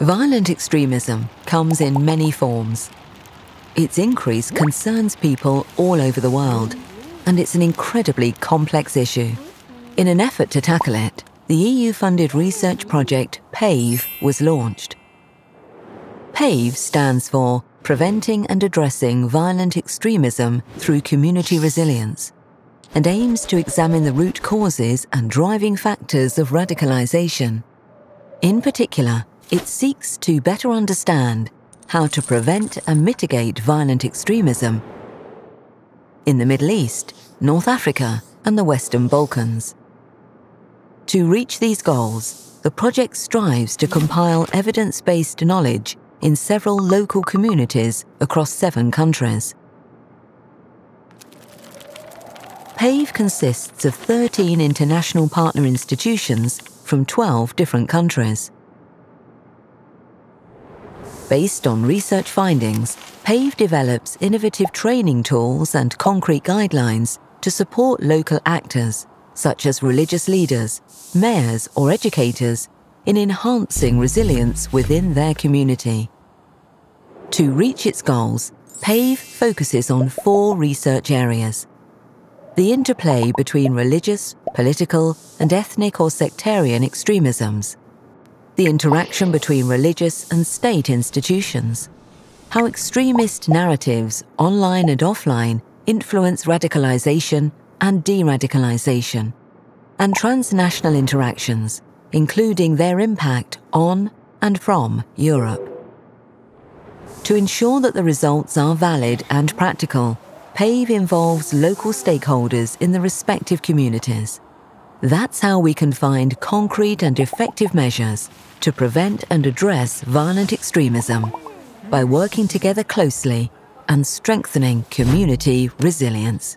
Violent extremism comes in many forms. Its increase concerns people all over the world, and it's an incredibly complex issue. In an effort to tackle it, the EU funded research project PAVE was launched. PAVE stands for Preventing and Addressing Violent Extremism Through Community Resilience and aims to examine the root causes and driving factors of radicalization. In particular, it seeks to better understand how to prevent and mitigate violent extremism in the Middle East, North Africa, and the Western Balkans. To reach these goals, the project strives to compile evidence based knowledge in several local communities across seven countries. PAVE consists of 13 international partner institutions from 12 different countries. Based on research findings, PAVE develops innovative training tools and concrete guidelines to support local actors, such as religious leaders, mayors, or educators, in enhancing resilience within their community. To reach its goals, PAVE focuses on four research areas the interplay between religious, political, and ethnic or sectarian extremisms the interaction between religious and state institutions, how extremist narratives, online and offline, influence radicalization and de radicalization, and transnational interactions, including their impact on and from Europe. To ensure that the results are valid and practical, PAVE involves local stakeholders in the respective communities. That's how we can find concrete and effective measures to prevent and address violent extremism by working together closely and strengthening community resilience.